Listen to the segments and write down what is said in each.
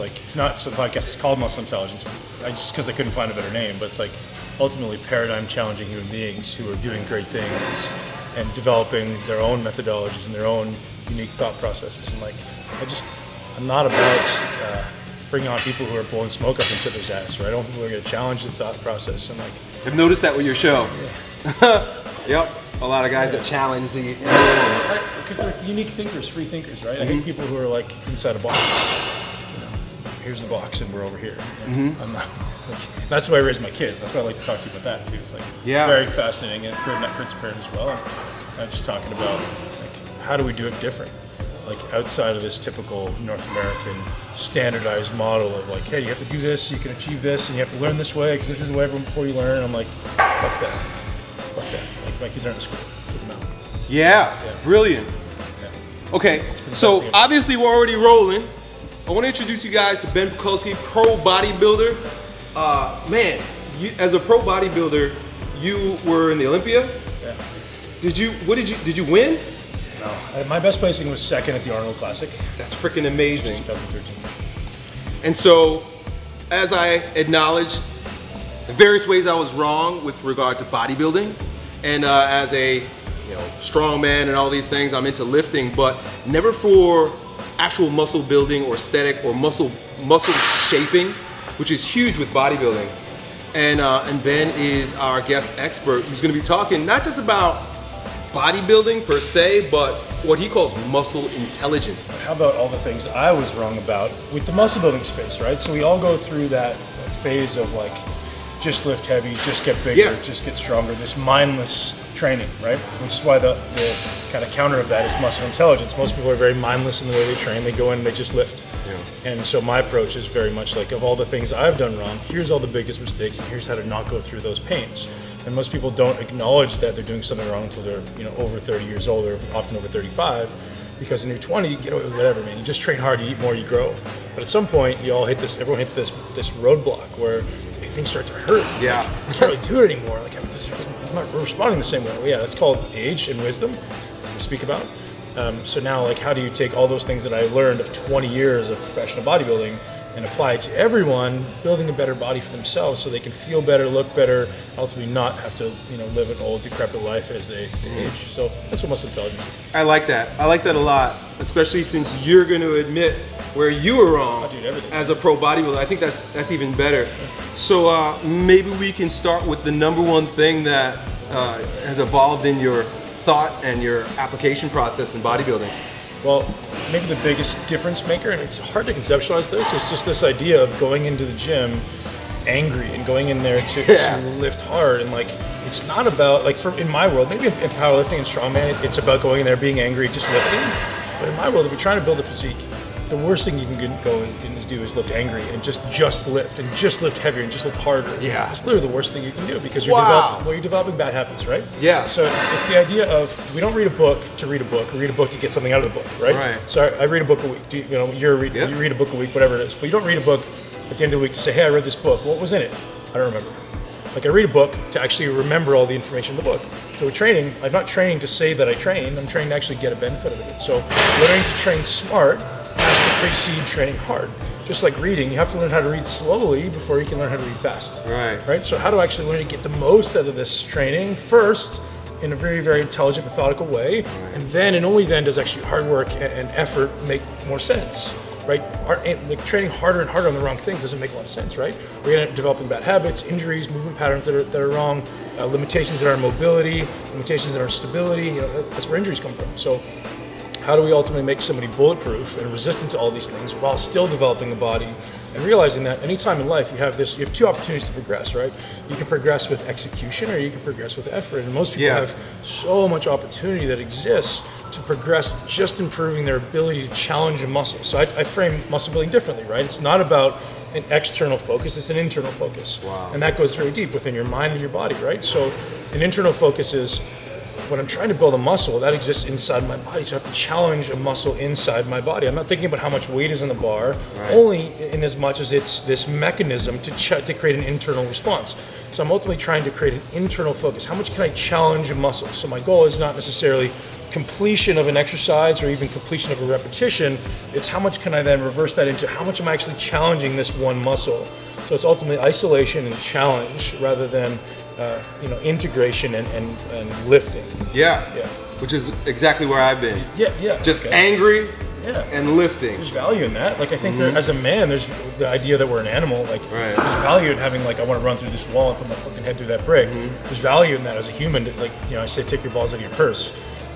like it's not so the podcast is called Muscle Intelligence. I just because I couldn't find a better name, but it's like ultimately paradigm challenging human beings who are doing great things and developing their own methodologies and their own unique thought processes. And like I just I'm not about uh, bringing on people who are blowing smoke up each other's ass. Right? I don't we're going to challenge the thought process and like I've noticed that with your show. yep. A lot of guys that challenge the. because they're unique thinkers, free thinkers, right? I hate people who are like inside a box. Here's the box, and we're over here. Mm-hmm. I'm not, that's the way I raise my kids. That's why I like to talk to you about that too. It's like Yeah. very fascinating, and Kurt met Kurt's parent as well. I'm just talking about like how do we do it different, like outside of this typical North American standardized model of like, hey, you have to do this, you can achieve this, and you have to learn this way because this is the way everyone before you learn. And I'm like, fuck that, fuck that. Like my kids aren't in school. Take them out. Yeah. Brilliant. Yeah. Okay. So best thing ever. obviously we're already rolling. I want to introduce you guys to Ben Pakulski, pro bodybuilder. Uh, man, you, as a pro bodybuilder, you were in the Olympia. Yeah. Did you? What did you? Did you win? No, uh, my best placing was second at the Arnold Classic, That's freaking amazing. 2013. And so, as I acknowledged, the various ways I was wrong with regard to bodybuilding, and uh, as a you know strong man and all these things, I'm into lifting, but never for actual muscle building or aesthetic or muscle muscle shaping, which is huge with bodybuilding. And uh, and Ben is our guest expert, who's going to be talking not just about bodybuilding per se, but what he calls muscle intelligence. How about all the things I was wrong about with the muscle building space, right? So we all go through that phase of like, just lift heavy, just get bigger, Yeah. just get stronger, this mindless training, right? Which is why the, the kind of counter of that is muscle intelligence. Most people are very mindless in the way they train. They go in and they just lift. And so my approach is very much like, of all the things I've done wrong, here's all the biggest mistakes, and here's how to not go through those pains. And most people don't acknowledge that they're doing something wrong until they're, you know, over 30 years old, or often over 35. Because when you're 20, you get away with whatever, man. You just train hard, you eat more, you grow. But at some point, you all hit this. Everyone hits this this roadblock where things start to hurt. Yeah. Like, I can't really do it anymore. Like I'm, this I'm not responding the same way. Well, yeah, that's called age and wisdom. We speak about. Um, so now, like, how do you take all those things that I learned of 20 years of professional bodybuilding and apply it to everyone, building a better body for themselves, so they can feel better, look better, ultimately not have to, you know, live an old, decrepit life as they age. So that's what muscle intelligence is. I like that. I like that a lot, especially since you're going to admit where you were wrong as a pro bodybuilder. I think that's that's even better. So uh, maybe we can start with the number one thing that uh, has evolved in your thought and your application process in bodybuilding. Well, maybe the biggest difference maker, and it's hard to conceptualize this, is just this idea of going into the gym angry and going in there to, Yeah. to lift hard and like it's not about like for in my world maybe in in powerlifting and strongman it's about going in there being angry just lifting but in my world if you're trying to build a physique the worst thing you can go and do is lift angry and just just lift and just lift heavier and just lift harder Yeah. it's literally the worst thing you can do because you're Wow. developing well you're developing bad habits right Yeah. so it's it's the idea of we don't read a book to read a book. We read a book to get something out of the book, right? Right. So I, I read a book a week. Do you, you know, you're read, Yeah. you read a book a week, whatever it is. But you don't read a book at the end of the week to say, "Hey, I read this book. What was in it? I don't remember." Like I read a book to actually remember all the information in the book. So with training, I'm not training to say that I train. I'm training to actually get a benefit out of it. So learning to train smart precede training hard. Just like reading, you have to learn how to read slowly before you can learn how to read fast Right. right? So how do I actually learn to get the most out of this training first in a very, very intelligent, methodical way, and then and only then does actually hard work and, effort make more sense, right? Our, like training harder and harder on the wrong things doesn't make a lot of sense, right? We're gonna end up developing bad habits, injuries, movement patterns that are, that are wrong, uh, limitations in our mobility, limitations in our stability. You know, that's where injuries come from. So how do we ultimately make somebody bulletproof and resistant to all these things while still developing a body and realizing that anytime in life you have this you have two opportunities to progress right? You can progress with execution or you can progress with effort. And most people Yeah. have so much opportunity that exists to progress with just improving their ability to challenge a muscle. So i, I frame muscle building differently right? It's not about an external focus it's an internal focus. Wow. and that goes very deep within your mind and your body right? So an internal focus is when I'm trying to build a muscle, that exists inside my body. So I have to challenge a muscle inside my body. I'm not thinking about how much weight is in the bar, only in as much as it's this mechanism to ch- to create an internal response. So I'm ultimately trying to create an internal focus. How much can I challenge a muscle? So my goal is not necessarily completion of an exercise or even completion of a repetition. It's how much can I then reverse that into how much am I actually challenging this one muscle. So it's ultimately isolation and challenge rather than uh, you know integration and, and, and lifting. Yeah. Yeah. Which is exactly where I've been. Yeah, yeah. Just okay. angry Yeah. and lifting. there's value in that. Like I think there, as a man, there's the idea that we're an animal. Like Right. there's value in having like I want to run through this wall and put my fucking head through that brick. There's value in that as a human. To, like you know, I say take your balls out of your purse.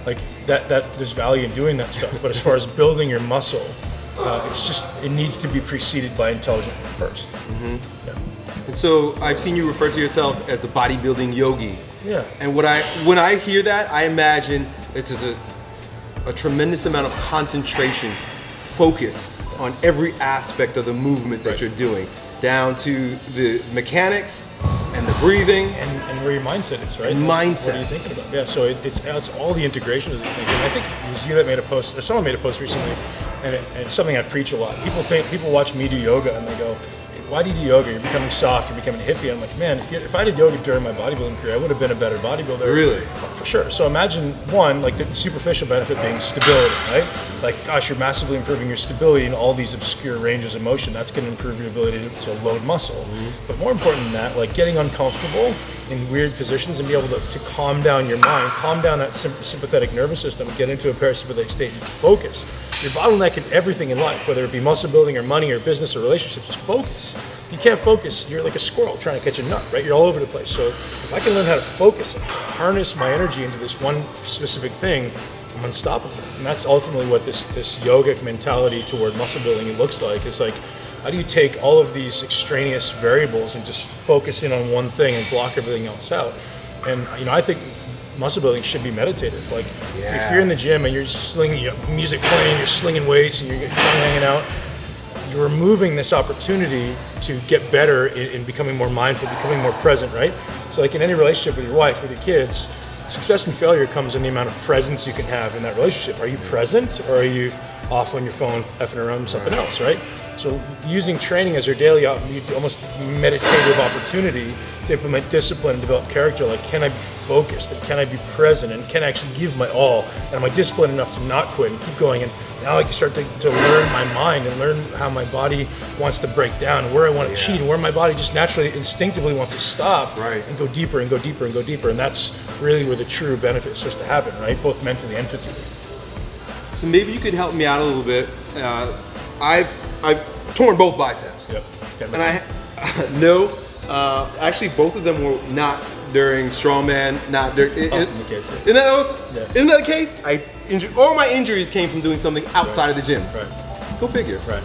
Like that that there's value in doing that stuff. But as far as building your muscle, uh, it's just it needs to be preceded by intelligent work 1st And so I've seen you refer to yourself as the bodybuilding yogi. Yeah. And what I when I hear that, I imagine it's just a, a tremendous amount of concentration, focus on every aspect of the movement that Right. you're doing, down to the mechanics and the breathing. and, and where your mindset is, right? And mindset. What are you thinking about? Yeah, so it, it's it's all the integration of these things. And I think it was you that made a post, or someone made a post recently, and, it, and it's something I preach a lot. People think people watch me do yoga and they go, "Why do you do yoga? You're becoming soft. You're becoming a hippie." I'm like, man, if, you, if I did yoga during my bodybuilding career, I would have been a better bodybuilder. Really? For sure. So imagine one, like the superficial benefit being stability, right? Like, gosh, you're massively improving your stability in all these obscure ranges of motion. That's going to improve your ability to, to load muscle. Mm-hmm. But more important than that, like getting uncomfortable in weird positions and be able to, to calm down your mind, calm down that sympathetic nervous system, get into a parasympathetic state and focus. Your bottleneck in everything in life, whether it be muscle building or money or business or relationships, is focus. If you can't focus, you're like a squirrel trying to catch a nut, right? You're all over the place. So if I can learn how to focus and harness my energy into this one specific thing, I'm unstoppable. And that's ultimately what this this yogic mentality toward muscle building looks like. It's like how do you take all of these extraneous variables and just focus in on one thing and block everything else out? And you know, I think muscle building should be meditative. Like if- if you're in the gym and you're slinging you music playing, you're slinging weights, and you're tongue hanging out, you're removing this opportunity to get better in, in becoming more mindful, becoming more present, right? So, like in any relationship with your wife, with your kids, success and failure comes in the amount of presence you can have in that relationship. Are you present or are you off on your phone, effing around something else, right? So, using training as your daily, almost meditative opportunity to implement discipline and develop character. Like, can I be focused and can I be present and can I actually give my all? And am I disciplined enough to not quit and keep going? And now I can start to, to learn my mind and learn how my body wants to break down, where I want to cheat, and where my body just naturally, instinctively wants to stop Right. and go deeper and go deeper and go deeper. And that's really where the true benefit starts to happen, right? Both mentally and physically. So maybe you could help me out a little bit. Uh, I've I've torn both biceps. Yep. And I no, uh, actually both of them were not during strongman, not during. it- Often it- the case, yeah. Isn't that, Yeah. isn't that the case? I injured. All my injuries came from doing something outside of the gym. Right. Go figure. Right.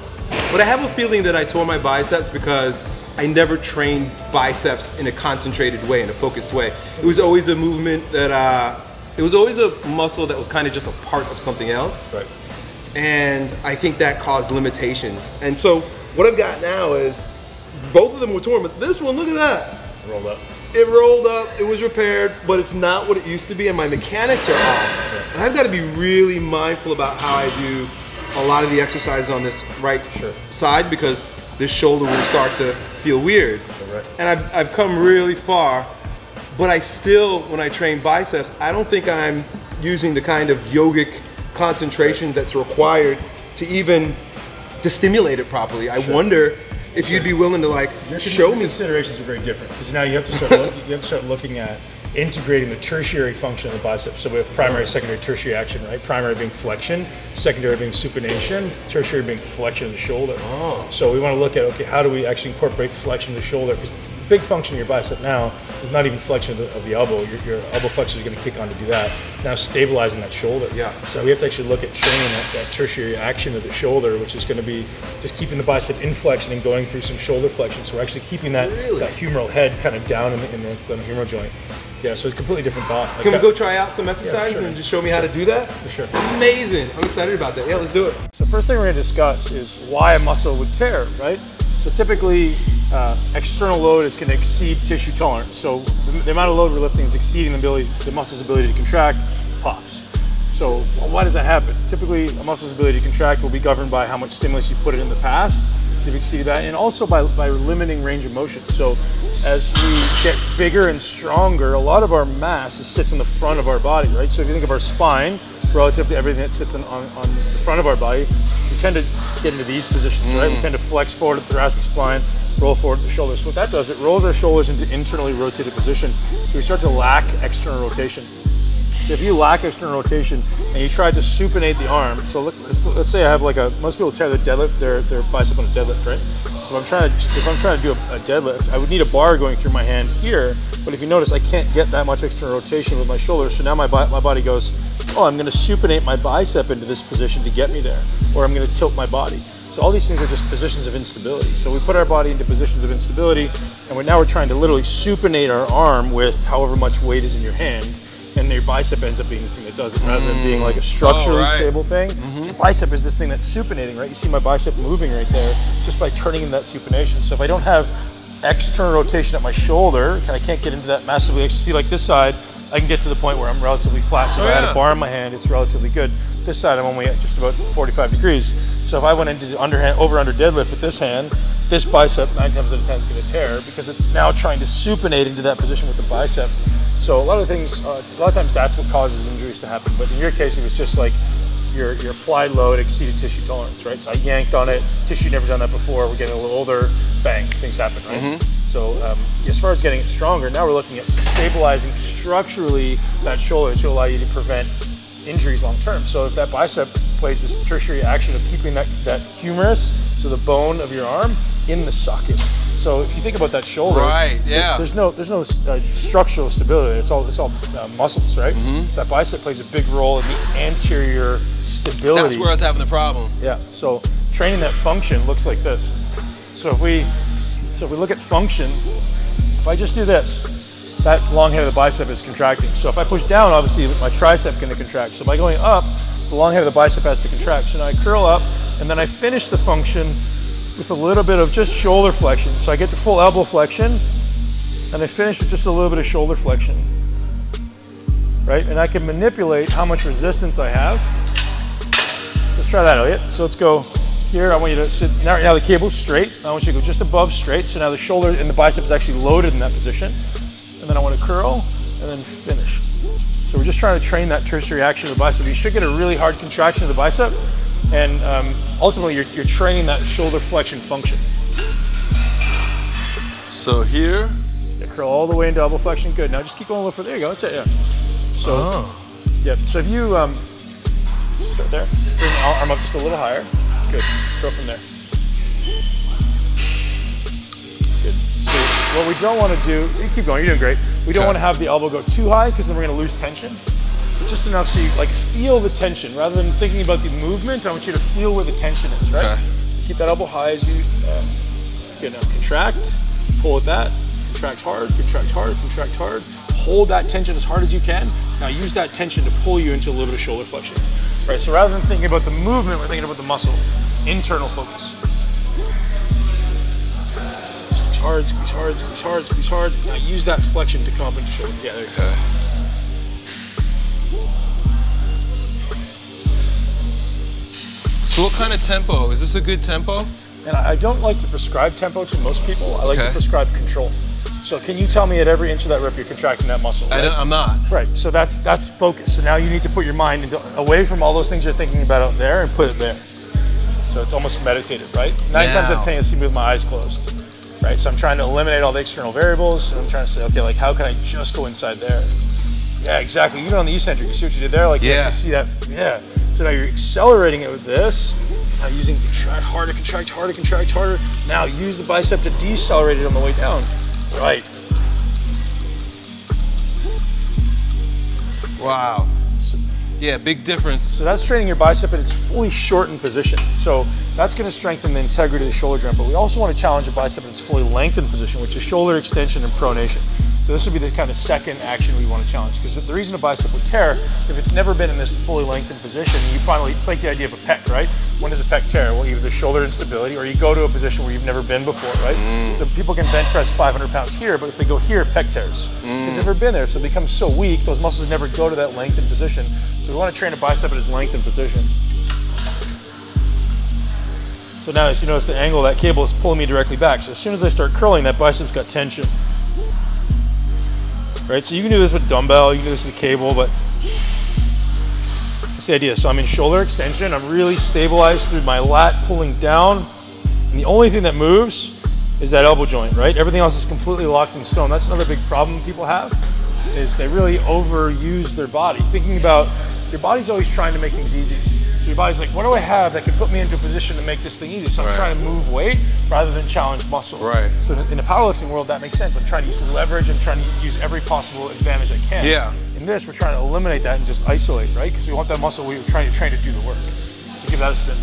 But I have a feeling that I tore my biceps because I never trained biceps in a concentrated way, in a focused way. It was always a movement that, uh, it was always a muscle that was kind of just a part of something else. Right. And I think that caused limitations. And so what I've got now is both of them were torn, but this one, look at that. Rolled up. It rolled up, it was repaired, but it's not what it used to be, and my mechanics are off. And I've got to be really mindful about how I do a lot of the exercises on this right Sure. side because this shoulder will start to feel weird. right. And I've, I've come really far, but I still, when I train biceps, I don't think I'm using the kind of yogic concentration that's required to even to stimulate it properly. I wonder if you'd be willing to like Your show me considerations are very different because now you have to start look, you have to start looking at integrating the tertiary function of the biceps. So we have primary, secondary, tertiary action, right? Primary being flexion, secondary being supination, tertiary being flexion of the shoulder. Oh. So we want to look at okay, how do we actually incorporate flexion of the shoulder? Because big function of your bicep now is not even flexion of the, of the elbow. Your, your elbow flexor is going to kick on to do that. Now stabilizing that shoulder. Yeah. So we have to actually look at training that, that tertiary action of the shoulder, which is going to be just keeping the bicep in flexion and going through some shoulder flexion. So we're actually keeping that, Really? that humeral head kind of down in the, in the glenohumeral joint. Yeah, so it's a completely different thought. Like Can we go try out some exercises sure. and just show me how to do that? For sure. Amazing. I'm excited about that. Yeah, let's do it. So first thing we're going to discuss is why a muscle would tear, right? So typically, uh, external load is going to exceed tissue tolerance. So the, the amount of load we're lifting is exceeding the, ability, the muscle's ability to contract, pops. So well, why does that happen? Typically, a muscle's ability to contract will be governed by how much stimulus you put it in the past, so you've exceeded that, and also by, by limiting range of motion. So as we get bigger and stronger, a lot of our mass sits in the front of our body, right? So if you think of our spine, relative to everything that sits on, on, on the front of our body, we tend to get into these positions, right? We mm. tend to flex forward at the thoracic spine, roll forward the shoulders. So what that does, it rolls our shoulders into internally rotated position. So we start to lack external rotation. So if you lack external rotation and you try to supinate the arm, so let, let's, let's say I have like a most people tear their deadlift, their their bicep on a deadlift, right? So if I'm trying to if I'm trying to do a, a deadlift, I would need a bar going through my hand here. But if you notice, I can't get that much external rotation with my shoulders. So now my my body goes, oh, I'm going to supinate my bicep into this position to get me there, or I'm going to tilt my body. So all these things are just positions of instability. So we put our body into positions of instability, and we're, now we're trying to literally supinate our arm with however much weight is in your hand and your bicep ends up being the thing that does it rather than being like a mm. structurally Oh, right. stable thing. Mm-hmm. So your bicep is this thing that's supinating, right? You see my bicep moving right there just by turning in that supination. So if I don't have external rotation at my shoulder, and I can't get into that massively. See, like this side, I can get to the point where I'm relatively flat. So if Oh, I had oh, yeah. a bar in my hand, it's relatively good. This side, I'm only at just about 45 degrees. So if I went into the underhand, over under deadlift with this hand, this bicep nine times out of ten is going to tear because it's now trying to supinate into that position with the bicep. So a lot of things, uh, a lot of times that's what causes injuries to happen. But in your case, it was just like your, your applied load exceeded tissue tolerance, right? So I yanked on it, tissue never done that before. We're getting a little older, bang, things happen, right? So um, as far as getting it stronger, now we're looking at stabilizing structurally that shoulder to allow you to prevent injuries long term. So if that bicep plays this tertiary action of keeping that, that humerus, so the bone of your arm, in the socket. So if you think about that shoulder, Right, yeah. there's no there's no uh, structural stability. It's all it's all uh, muscles, right? Mm-hmm. So that bicep plays a big role in the anterior stability. That's where I was having the problem. Yeah. So training that function looks like this. So if we so if we look at function, if I just do this, that long head of the bicep is contracting. So if I push down, obviously my tricep going to contract. So by going up, the long head of the bicep has to contract. So now I curl up, and then I finish the function with a little bit of just shoulder flexion. So I get the full elbow flexion, and I finish with just a little bit of shoulder flexion. Right? And I can manipulate how much resistance I have. Let's try that, Elliott. So let's go here. I want you to sit, now, now the cable's straight. I want you to go just above straight. So now the shoulder and the bicep is actually loaded in that position. And then I want to curl and then finish. So we're just trying to train that tertiary action of the bicep. You should get a really hard contraction of the bicep. And um, ultimately, you're, you're training that shoulder flexion function. So here, Yeah, curl all the way into elbow flexion. Good. Now just keep going a little further. There you go. That's it. Yeah. So, Oh. yeah. So if you um, start there, bring the arm up just a little higher. Good. Go from there. What we don't want to do, you keep going. You're doing great. We don't Okay. want to have the elbow go too high because then we're going to lose tension. Just enough so you like feel the tension rather than thinking about the movement. I want you to feel where the tension is. Right. Okay. So keep that elbow high as you. Um, good. Now contract. Pull with that. Contract hard. Contract hard. Contract hard. Hold that tension as hard as you can. Now use that tension to pull you into a little bit of shoulder flexion. Right. So rather than thinking about the movement, we're thinking about the muscle. Internal focus. Hard, squeeze hard, squeeze hard, squeeze hard. Now use that flexion to come shoulder. Yeah, there you go. okay. So what kind of tempo? Is this a good tempo? And I I don't like to prescribe tempo to most people. I like to prescribe control. So can you tell me at every inch of that rep you're contracting that muscle? I right? don't, I'm not. Right. So that's that's focus. So now you need to put your mind into, away from all those things you're thinking about out there and put it there. So it's almost meditative, right? Nine times out of ten, you'll see me with my eyes closed. Right. So I'm trying to eliminate all the external variables, and I'm trying to say, okay, like how can I just go inside there? Yeah, exactly. Even on the eccentric, you see what you did there? Like you Yeah. actually see that? Yeah. So now you're accelerating it with this. Now using contract harder, contract harder, contract harder. Now use the bicep to decelerate it on the way down. Right. Wow. Yeah, big difference. So that's training your bicep in its fully shortened position. So that's going to strengthen the integrity of the shoulder joint. But we also want to challenge the bicep in its fully lengthened position, which is shoulder extension and pronation. So this would be the kind of second action we want to challenge. Because the reason a bicep would tear, if it's never been in this fully lengthened position, you finally, it's like the idea of a pec, right? When does a pec tear? Well, either the shoulder instability or you go to a position where you've never been before, right? Mm. So people can bench press 500 pounds here, but if they go here, pec tears. Mm. Because they've never been there. So it becomes so weak, those muscles never go to that lengthened position. So we want to train a bicep at its lengthened position. So now as you notice the angle of that cable is pulling me directly back. So as soon as I start curling, that bicep's got tension. Right, so you can do this with dumbbell, you can do this with cable, but That's the idea. So I'm in shoulder extension. I'm really stabilized through my lat pulling down. And the only thing that moves is that elbow joint, right? Everything else is completely locked in stone. That's another big problem people have is they really overuse their body. Thinking about your body's always trying to make things easy. So your body's like, what do I have that can put me into a position to make this thing easy? So I'm Right. trying to move weight rather than challenge muscle. Right. So in the powerlifting world, that makes sense. I'm trying to use leverage. I'm trying to use every possible advantage I can. Yeah. In this, we're trying to eliminate that and just isolate, right? Because we want that muscle. We're trying to train to do the work. So give that a spin.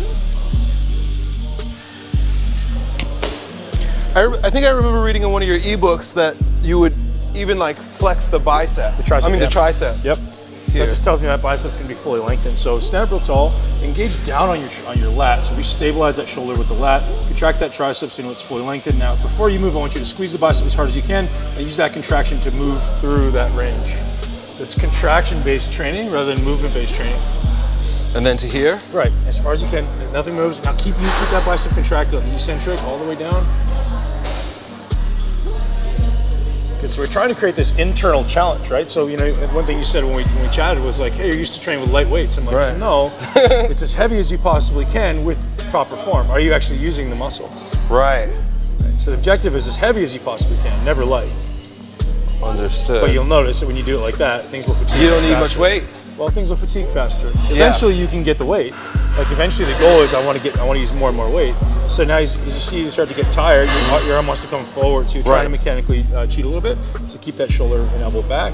I, I think I remember reading in one of your ebooks that you would even like flex the bicep. The tricep. I mean yeah. the tricep. Yep. So that just tells me that bicep's gonna be fully lengthened. So stand up real tall, engage down on your on your lat. So we stabilize that shoulder with the lat, contract that tricep so you know it's fully lengthened. Now, before you move, I want you to squeeze the bicep as hard as you can and use that contraction to move through that range. So it's contraction-based training rather than movement-based training. And then to here. Right, as far as you can. Nothing moves. Now keep you keep that bicep contracted on the eccentric all the way down. So we're trying to create this internal challenge, right? So you know, one thing you said when we when we chatted was like, "Hey, you're used to training with light weights." I'm like, Right. "No, it's as heavy as you possibly can with proper form. Are you actually using the muscle?" Right. So the objective is as heavy as you possibly can, never light. Understood. But you'll notice that when you do it like that, things will fatigue. you don't need much weight. Well, things will fatigue faster. Eventually, you can get the weight. Like eventually, the goal is I want to get, I want to use more and more weight. So now, as, you see, you start to get tired. Your, your arm wants to come forward, so you're trying to mechanically uh, cheat a little bit. So keep that shoulder and elbow back.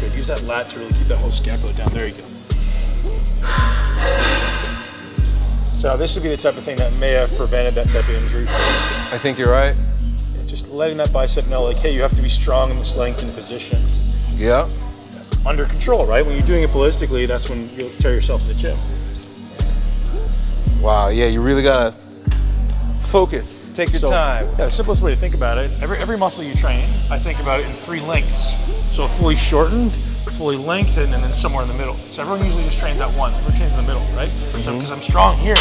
Good. Use that lat to really keep that whole scapula down. There you go. So this would be the type of thing that may have prevented that type of injury. I think you're right. Just letting that bicep know, like, hey, you have to be strong in this lengthened position. Yeah. Under control, right? When you're doing it ballistically, that's when you'll tear yourself in the gym. Wow. Yeah. You really gotta focus. Take your So, time. Yeah, the simplest way to think about it, every, every muscle you train, I think about it in three lengths. So fully shortened, fully lengthened, and then somewhere in the middle. So everyone usually just trains at one. Everyone trains in the middle, right? So Mm-hmm. because I'm strong here,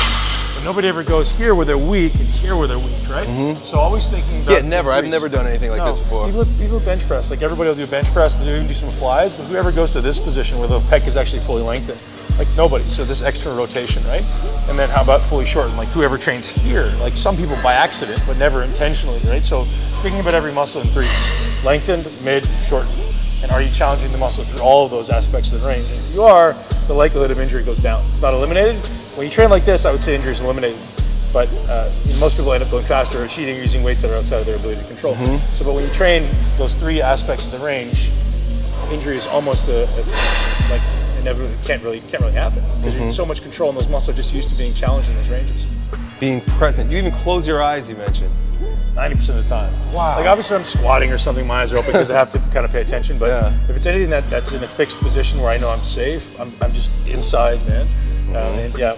nobody ever goes here where they're weak and here where they're weak, right? So always thinking about Mm-hmm. Yeah. Never. I've never done anything like No, this before. Even with, even with bench press, like everybody will do a bench press, they'll even do some flies, but whoever goes to this position where the pec is actually fully lengthened, like nobody. So this extra rotation, right? And then how about fully shortened? Like whoever trains here, like some people by accident, but never intentionally, right? So thinking about every muscle in threes: lengthened, mid, shortened. And are you challenging the muscle through all of those aspects of the range? And if you are, the likelihood of injury goes down. It's not eliminated. When you train like this, I would say injury is eliminated. But uh, you know, most people end up going faster or cheating or using weights that are outside of their ability to control. So, but when you train those three aspects of the range, injury is almost a, a like inevitably can't really can't really happen because you're in so much control and those muscles are just used to being challenged in those ranges. Being present. You even close your eyes. You mentioned. Ninety percent of the time. Wow. Like obviously I'm squatting or something, my eyes are open because I have to kind of pay attention. But Yeah. if it's anything that, that's in a fixed position where I know I'm safe, I'm, I'm just inside, man. Um, and yeah,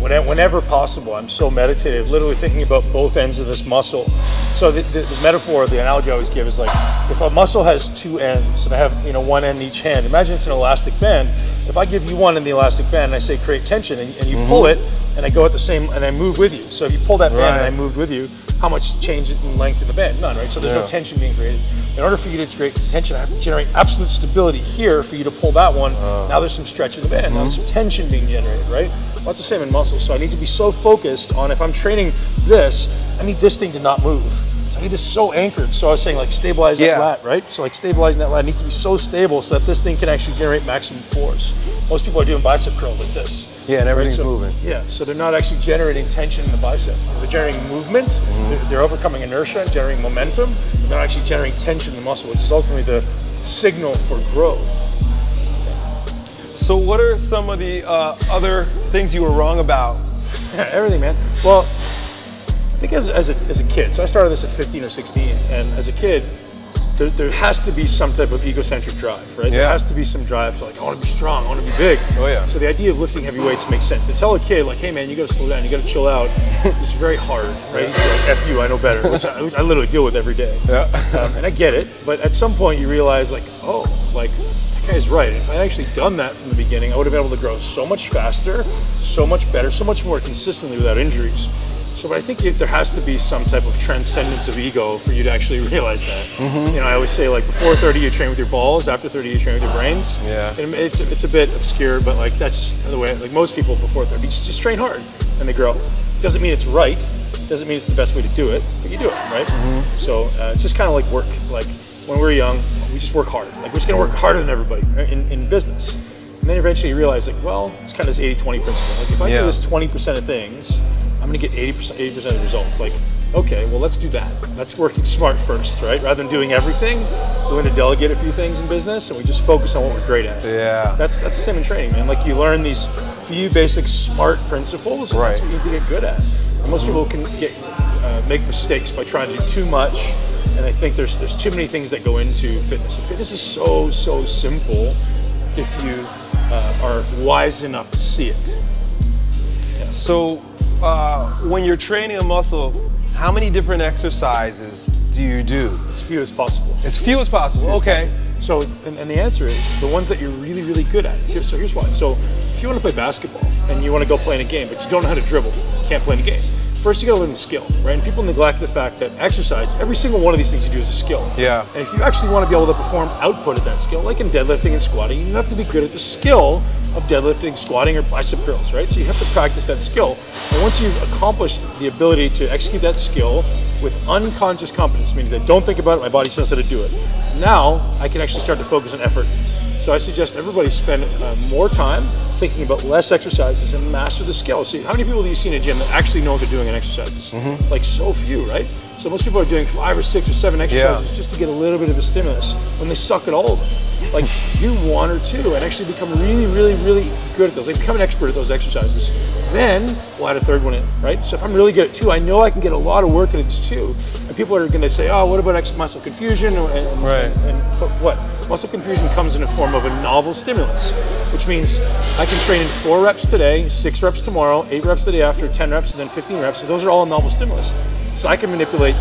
whenever, whenever possible, I'm so meditative, literally thinking about both ends of this muscle. So the, the, the metaphor, the analogy I always give is like, if a muscle has two ends and I have you know one end in each hand, imagine it's an elastic band. If I give you one in the elastic band and I say create tension and, and you pull it and I go at the same and I move with you. So if you pull that band and I Right. moved with you, how much change in length in the band? None, right? So there's no tension being created. In order for you to create tension, I have to generate absolute stability here for you to pull that one. Oh. now there's some stretch in the band. Now there's mm-hmm. some tension being generated, right? Well, it's the same in muscles. So I need to be so focused on if I'm training this, I need this thing to not move. So I need this so anchored. So I was saying like stabilize that Yeah. lat, right? So like stabilizing that lat needs to be so stable so that this thing can actually generate maximum force. Most people are doing bicep curls like this. Yeah, and everything's so, moving. Yeah, so they're not actually generating tension in the bicep. They're generating movement, Mm-hmm. they're, they're overcoming inertia, and generating momentum, they're not actually generating tension in the muscle, which is ultimately the signal for growth. So, what are some of the uh, other things you were wrong about? Yeah, everything, man. Well, I think as, as, a, as a kid, so I started this at 15 or 16, and as a kid, there, there has to be some type of egocentric drive, right? There has to be some drive to like, I want to be strong, I want to be big. Oh, yeah. So the idea of lifting heavy weights makes sense. To tell a kid like, hey man, you got to slow down, you got to chill out, it's very hard, right? He's like, F you, I know better, which I, which I literally deal with every day. Yeah. Um, and I get it, but at some point you realize like, oh, like that guy's right. If I actually done that from the beginning, I would have been able to grow so much faster, so much better, so much more consistently without injuries. So, but I think you, there has to be some type of transcendence of ego for you to actually realize that. Mm-hmm. You know, I always say like before 30 you train with your balls, after 30 you train with your brains. Yeah. And it's it's a bit obscure, but like that's just the way. Like most people before 30 just, just train hard and they grow. Doesn't mean it's right. Doesn't mean it's the best way to do it, but you do it, right? Mm-hmm. So uh, it's just kind of like work. Like when we're young, we just work hard. Like we're just gonna work harder than everybody right, in, in business. And then eventually you realize, like, well, it's kind of this 80-20 principle. Like if I Yeah. do this 20% of things, I'm gonna get 80% 80% of the results. Like, okay, well let's do that. That's working smart first, right? Rather than doing everything, we're going to delegate a few things in business and we just focus on what we're great at. Yeah. That's that's the same in training, man. Like you learn these few basic smart principles, and that's what you need to get good at. And most people can get uh, make mistakes by trying to do too much, and I think there's there's too many things that go into fitness. And fitness is so so simple if you uh, are wise enough to see it. So, uh, when you're training a muscle, how many different exercises do you do? As few as possible. As few as possible. Okay. So, and, and the answer is the ones that you're really, really good at. Here, so here's why. So, if you want to play basketball and you want to go play in a game, but you don't know how to dribble, you can't play in a game. First, you got to learn the skill, right? And people neglect the fact that exercise, every single one of these things you do is a skill. Yeah. And if you actually want to be able to perform output at that skill, like in deadlifting and squatting, you have to be good at the skill of deadlifting, squatting, or bicep curls, right? So you have to practice that skill. And once you've accomplished the ability to execute that skill with unconscious competence, means I don't think about it, my body knows how to do it. Now I can actually start to focus on effort. So I suggest everybody spend uh, more time thinking about less exercises and master the skill. See, how many people do you see in a gym that actually know what they're doing in exercises? Like so few, right? So most people are doing five or six or seven exercises just to get a little bit of a stimulus when they suck at all of them. Like do one or two and actually become really, really, really good at those. Like become an expert at those exercises. Then we'll add a third one in, right? So if I'm really good at two, I know I can get a lot of work at this two. And people are going to say, oh, what about ex- muscle confusion? And, and, Right. and but what? Muscle confusion comes in the form of a novel stimulus, which means I can train in four reps today, six reps tomorrow, eight reps the day after, 10 reps, and then 15 reps. And those are all novel stimulus. So I can manipulate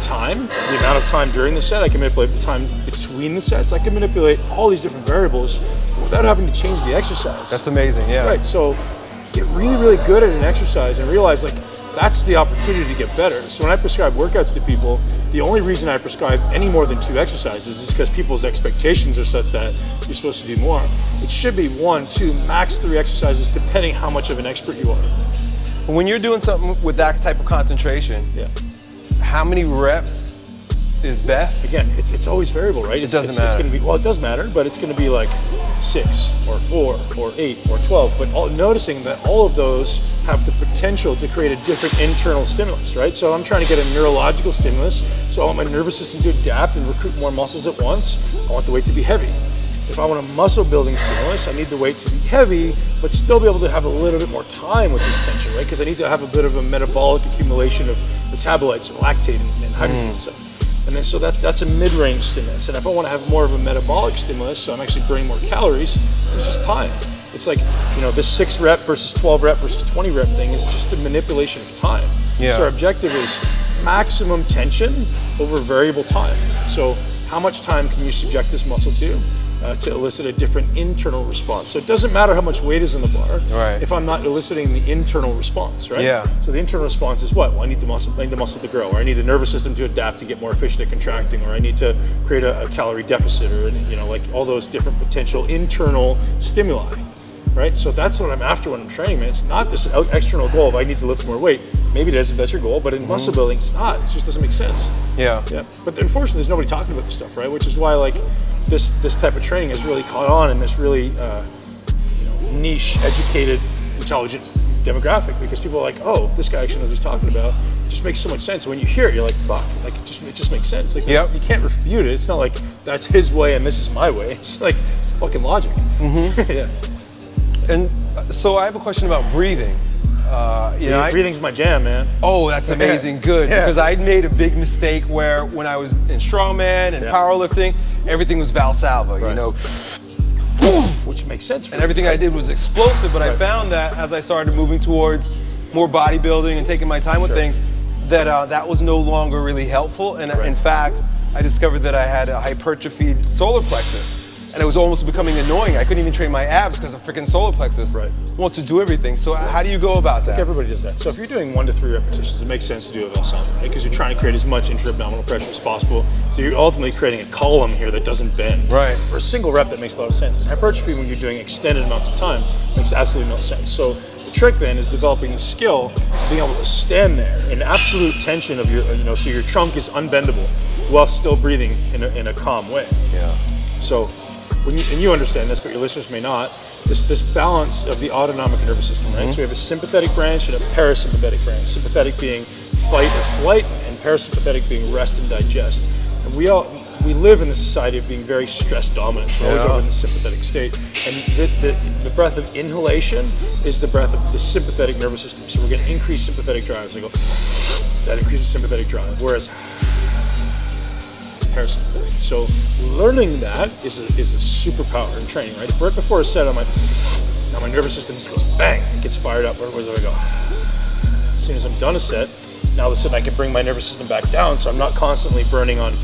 time, the amount of time during the set. I can manipulate the time between the sets. I can manipulate all these different variables without having to change the exercise. That's amazing. Yeah. Right. So get really, really good at an exercise and realize like that's the opportunity to get better. So when I prescribe workouts to people, the only reason I prescribe any more than two exercises is because people's expectations are such that you're supposed to do more. It should be one, two, max three exercises, depending how much of an expert you are. When you're doing something with that type of concentration, Yeah. how many reps is best? Again, it's, it's always variable, right? It doesn't it's, matter. It's gonna be well, it does matter, but it's going to be like six or four or eight or twelve. But all, noticing that all of those have the potential to create a different internal stimulus, right? So I'm trying to get a neurological stimulus. So I want my nervous system to adapt and recruit more muscles at once. I want the weight to be heavy. If I want a muscle building stimulus, I need the weight to be heavy, but still be able to have a little bit more time with this tension, right? Because I need to have a bit of a metabolic accumulation of metabolites and lactate and, and hydrogen and mm. stuff. And then so that that's a mid-range stimulus. And if I want to have more of a metabolic stimulus, so I'm actually burning more calories, it's just time. It's like, you know, this six rep versus 12 rep versus 20 rep thing is just a manipulation of time. Yeah. So our objective is maximum tension over variable time. So how much time can you subject this muscle to? Uh, to elicit a different internal response. So it doesn't matter how much weight is in the bar Right. if I'm not eliciting the internal response, right? Yeah. So the internal response is what? Well, I need the muscle, I need the muscle to grow, or I need the nervous system to adapt to get more efficient at contracting, or I need to create a, a calorie deficit, or you know, like all those different potential internal stimuli, right? So that's what I'm after when I'm training, man. It's not this external goal of I need to lift more weight. Maybe it is if that's your goal, but in muscle building, it's not. It just doesn't make sense. Yeah. Yeah, but unfortunately, there's nobody talking about this stuff, right? Which is why like this this type of training has really caught on in this really uh, you know, niche, educated, intelligent demographic because people are like, oh, this guy actually knows what he's talking about. It just makes so much sense. And when you hear it, you're like, fuck, like it just it just makes sense. Like Yep. you can't refute it. It's not like that's his way and this is my way. It's like it's fucking logic. Mm-hmm. yeah, And so I have a question about breathing. Uh, you know, I- breathing's my jam, man. Oh, that's amazing. Good. Yeah. Because I made a big mistake where when I was in strongman and Yeah. powerlifting, everything was Valsalva, you know. Which makes sense for And everything I did was explosive, but I found that as I started moving towards more bodybuilding and taking my time with Sure. things, that uh, that was no longer really helpful. And uh, in fact, I discovered that I had a hypertrophied solar plexus. And it was almost becoming annoying. I couldn't even train my abs because the freaking solar plexus Right. wants to do everything. So how do you go about that? Everybody does that. So if you're doing one to three repetitions, it makes sense to do a Valsalva, right? Because you're trying to create as much intra-abdominal pressure as possible. So you're ultimately creating a column here that doesn't bend. Right. For a single rep, that makes a lot of sense. And hypertrophy, when you're doing extended amounts of time, makes absolutely no sense. So the trick then is developing the skill of being able to stand there in absolute tension of your, you know, so your trunk is unbendable while still breathing in a, in a calm way. Yeah. So, when you, and you understand this, but your listeners may not, this, this balance of the autonomic nervous system, right? So we mm-hmm. have a sympathetic branch and a parasympathetic branch. Sympathetic being fight or flight, and parasympathetic being rest and digest. And we all we live in the society of being very stress dominant. We're always Yeah. over in the sympathetic state. And the, the, the breath of inhalation is the breath of the sympathetic nervous system. So we're going to increase sympathetic drive. So go, that increases sympathetic drive. Whereas parasympathetic. So learning that is a, is a superpower in training, right? Right before a set, I'm like, now my nervous system just goes bang, it gets fired up. Where, where do I go? As soon as I'm done a set, now all of a sudden I can bring my nervous system back down, so I'm not constantly burning on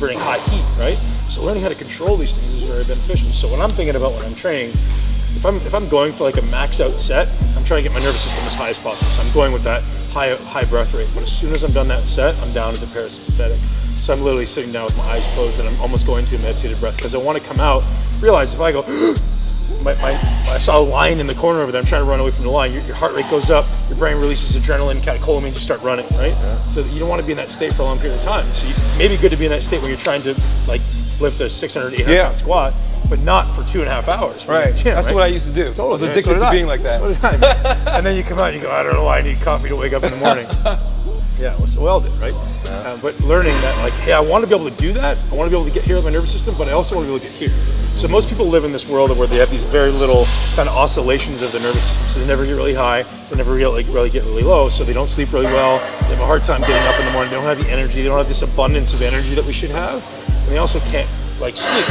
burning high heat, right? So learning how to control these things is very beneficial. So when I'm thinking about when I'm training, if I'm if I'm going for like a max out set, I'm trying to get my nervous system as high as possible. So I'm going with that high high breath rate. But as soon as I'm done that set, I'm down to the parasympathetic. So I'm literally sitting down with my eyes closed and I'm almost going to a meditative breath because I want to come out. Realize if I go, my, my, I saw a line in the corner over there. I'm trying to run away from the line. Your, your heart rate goes up. Your brain releases adrenaline, catecholamines. You start running, right? Yeah. So you don't want to be in that state for a long period of time. So you, maybe good to be in that state when you're trying to like lift a 600, 800 Yeah. pound squat, but not for two and a half hours. Right. gym, That's right? what I used to do. I was Totally. addicted So to I. being like that. So did I, and then you come out and you go, I don't know why I need coffee to wake up in the morning. yeah, well, so did, right? Uh, but learning that, like, hey, I want to be able to do that. I want to be able to get here with my nervous system, but I also want to be able to get here. So most people live in this world where they have these very little kind of oscillations of the nervous system. So they never get really high, they never really, really get really low. So they don't sleep really well. They have a hard time getting up in the morning. They don't have the energy. They don't have this abundance of energy that we should have. And they also can't like sleep.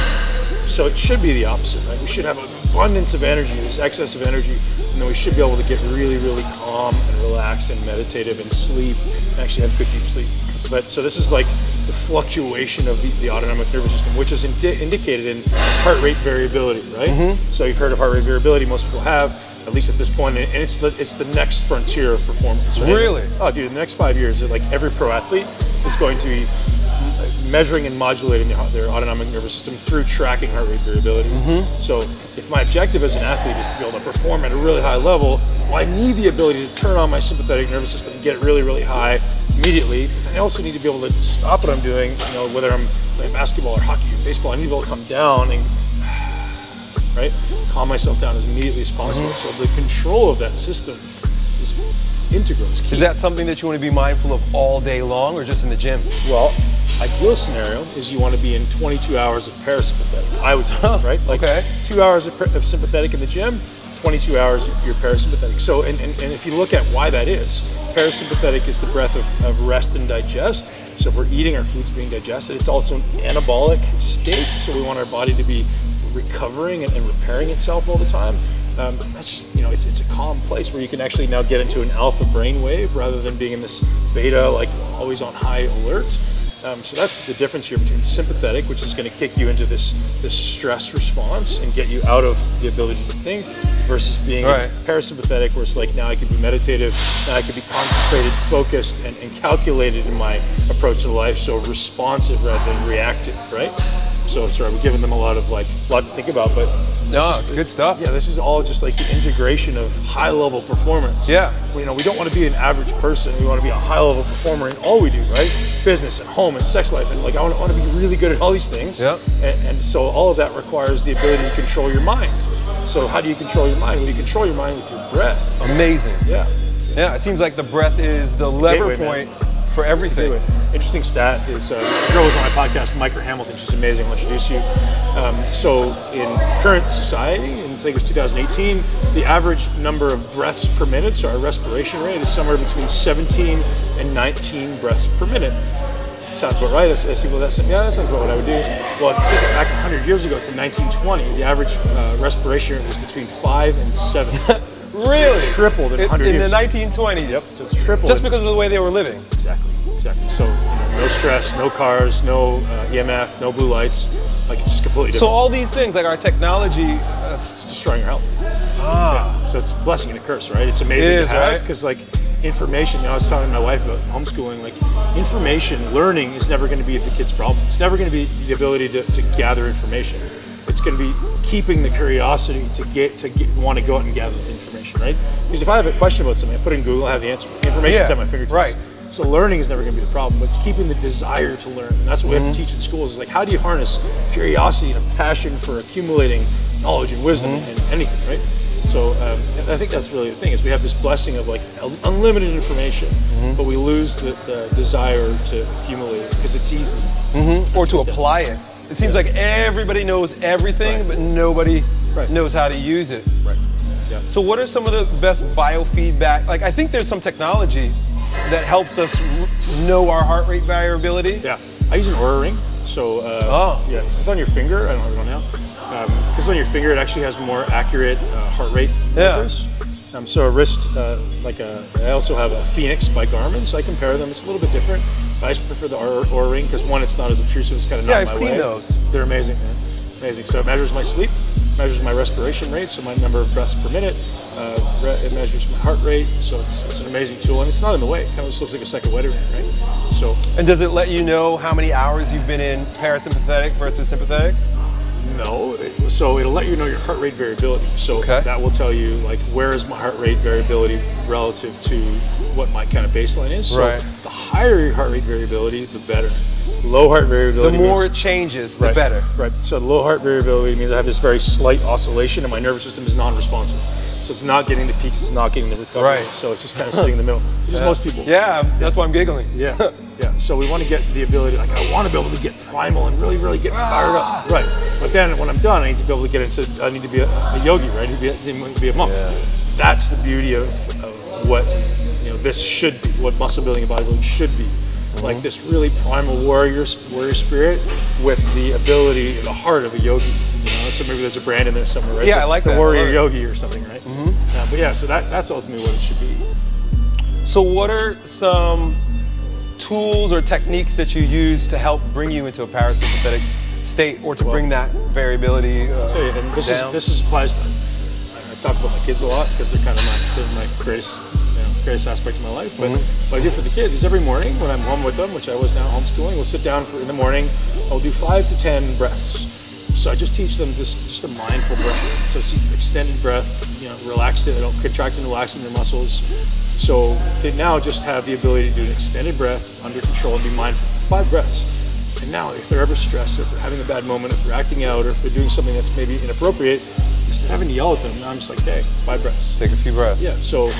So it should be the opposite, right? We should have an abundance of energy, this excess of energy, and then we should be able to get really, really calm and relaxed and meditative and sleep and actually have good deep sleep. But so this is like the fluctuation of the, the autonomic nervous system, which is indi- indicated in heart rate variability, right? Mm-hmm. So you've heard of heart rate variability, most people have, at least at this point, and it's the it's the next frontier of performance. Right? Really? Oh, dude, in the next five years, like every pro athlete is going to be measuring and modulating their, their autonomic nervous system through tracking heart rate variability. Mm-hmm. So, if my objective as an athlete is to be able to perform at a really high level, well, I need the ability to turn on my sympathetic nervous system and get it really, really high immediately. And I also need to be able to stop what I'm doing, you know, whether I'm playing basketball or hockey or baseball, I need to be able to come down and right? Calm myself down as immediately as possible. Mm-hmm. So the control of that system is key. Is that something that you want to be mindful of all day long or just in the gym? Well, ideal scenario is you want to be in 22 hours of parasympathetic. I would say, right? Like okay. two hours of, of sympathetic in the gym, 22 hours you're parasympathetic. So, and, and, and if you look at why that is, parasympathetic is the breath of, of rest and digest. So if we're eating, our food's being digested. It's also an anabolic state. So we want our body to be recovering and, and repairing itself all the time. Um, that's just you know it's, it's a calm place where you can actually now get into an alpha brainwave rather than being in this beta like always on high alert. Um, so that's the difference here between sympathetic, which is going to kick you into this this stress response and get you out of the ability to think, versus being Right. parasympathetic, where it's like now I can be meditative, now I can be concentrated, focused, and, and calculated in my approach to life. So responsive rather than reactive, right? So sorry, we're giving them a lot of like a lot to think about, but No, just- it's good stuff. Yeah, this is all just like the integration of high level performance. Yeah. You know, we don't want to be an average person. We want to be a high level performer in all we do, right? Business and home and sex life. And like, I want, I want to be really good at all these things. Yeah. And, and so all of that requires the ability to control your mind. So how do you control your mind? Well, you control your mind with your breath. Amazing. Yeah. Yeah, it seems like the breath is the It's the lever gateway, man. point for everything interesting stat is uh, a girl was on my podcast, Micah Hamilton. She's amazing. I'll introduce you. Um, so, in current society, in I think it was 2018, the average number of breaths per minute, so our respiration rate, is somewhere between 17 and 19 breaths per minute. Sounds about right. I people well, that sounds, yeah, that sounds about what I would do. Well, back 100 years ago to 1920, the average uh, respiration rate was between 5 and 7. Really? it's tripled in In- 100 in years. the 1920s. Yep. So it's tripled. Just because of the way they were living. Exactly, exactly. So you know, no stress, no cars, no uh, EMF, no blue lights. Like it's just completely different. So all these things, like our technology, uh, it's destroying our health. ah, So it's a blessing and a curse, right? It's amazing It to is, have right? because like information. You know, I was telling my wife about homeschooling. Like information, learning is never going to be the kid's problem. It's never going to be the ability to, to gather information. It's going to be keeping the curiosity to get to get, want to go out and gather the information, right? Because if I have a question about something, I put it in Google, I have the answer. Information's Yeah, at my fingertips. right. So learning is never going to be the problem, but it's keeping the desire to learn, and that's what we have to Mm-hmm. teach in schools. Is like how do you harness curiosity and a passion for accumulating knowledge and wisdom Mm-hmm. and anything, right? So um, I think that's really the thing is we have this blessing of like unlimited information, Mm-hmm. but we lose the, the desire to accumulate it because it's easy. or to apply it. It seems like everybody knows everything, Right. but nobody Right. knows how to use it. Right. Yeah. So, what are some of the best biofeedback? Like, I think there's some technology that helps us know our heart rate variability. Yeah, I use an Oura ring. So uh, Oh. yeah, it's on your finger. I don't have it on now. Because it's on your finger, it actually has more accurate uh, heart rate Yeah. measures. Um, so a wrist, uh, like a, I also have a Fenix by Garmin, so I compare them. It's a little bit different. But I just prefer the Oura, ring because one, it's not as obtrusive. It's kind of Yeah, not I've my seen way. those. They're amazing, man. Amazing. So it measures my sleep, measures my respiration rate, so my number of breaths per minute. Uh, re- it measures my heart rate. So it's, it's an amazing tool, and it's not in the way. It kind of just looks like a second wedding ring, right? So And does it let you know how many hours you've been in parasympathetic versus sympathetic? No, so it'll let you know your heart rate variability. So Okay. that will tell you like where is my heart rate variability relative to what my kind of baseline is. So Right. the higher your heart rate variability, the better. Low heart variability. The variability. more it changes, the right, better. Right. So the low heart variability means I have this very slight oscillation, and my nervous system is non-responsive. So it's not getting the peaks, it's not getting the recovery. Right. So it's just kind of sitting in the middle, which is most people. Yeah, that's why I'm giggling. Yeah, yeah. So we want to get the ability, like I want to be able to get primal and really, really get fired up. Ah. Right. But then when I'm done, I need to be able to get into, I need to be a, a yogi, right? I need to be a, I need to be a monk. Yeah. That's the beauty of, of what, you know, this should be, what muscle building and bodybuilding should be. Mm-hmm. Like this really primal warrior, warrior spirit with the ability, the heart of a yogi. You know, so maybe there's a brand in there somewhere, right? Yeah, The- I like the that. Warrior it. yogi or something, right? Mm-hmm. Yeah, but yeah, so that, that's ultimately what it should be. So, what are some tools or techniques that you use to help bring you into a parasympathetic state or to bring that variability uh, tell you, and this down? is this is applies to. I talk about my kids a lot because they're kind of my they're my greatest greatest aspect of my life. But Mm-hmm. what I do for the kids is every morning when I'm home with them, which I was now homeschooling, we'll sit down for in the morning. I'll do five to ten breaths. So I just teach them this just a mindful breath. So it's just extended breath. You know, relax it. They don't contract and relax in their muscles. So they now just have the ability to do an extended breath under control and be mindful. Five breaths. And now, if they're ever stressed, if they're having a bad moment, if they're acting out, or if they're doing something that's maybe inappropriate, instead of having to yell at them, I'm just like, hey, five breaths. Take a few breaths. Yeah, so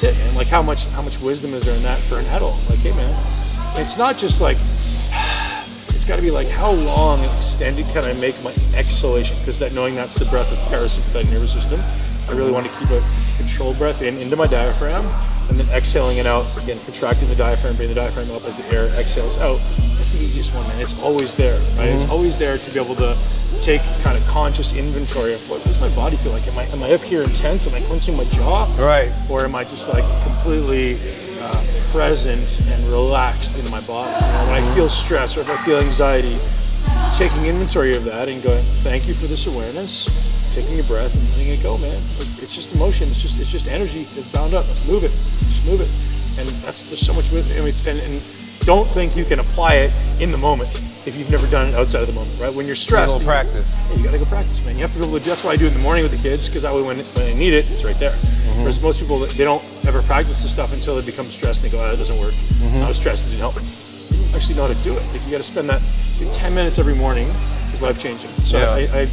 that's it, man. Like, how much how much wisdom is there in that for an adult? Like, hey, man, it's not just like it's got to be like how long and extended can I make my exhalation? Because that knowing that's the breath of parasympathetic nervous system, I really want to keep a controlled breath in into my diaphragm, and then exhaling it out again, contracting the diaphragm, bringing the diaphragm up as the air exhales out. That's the easiest one, man. It's always there, right? It's always there to be able to take kind of conscious inventory of what does my body feel like? Am I am I up here intense? Am I clenching my jaw? Right. Or am I just like completely uh, present and relaxed in my body? You know, when I feel stress or if I feel anxiety, taking inventory of that and going, thank you for this awareness, taking a breath and letting it go, man. It's just emotion. It's just it's just energy that's bound up. Let's move it. Just move it. And that's there's so much. with- I mean, it's, and, and don't think you can apply it in the moment if you've never done it outside of the moment, right? When you're stressed, Little practice. yeah, you gotta go practice, man. You have to be able to. That's why I do it in the morning with the kids, because that way, when, when I need it, it's right there. Mm-hmm. Whereas most people, they don't ever practice this stuff until they become stressed and they go, "Oh, that doesn't work." Mm-hmm. I was stressed, it didn't help me. You actually know how to do it. Like you got to spend that 10 minutes every morning is life changing. So Yeah. I, I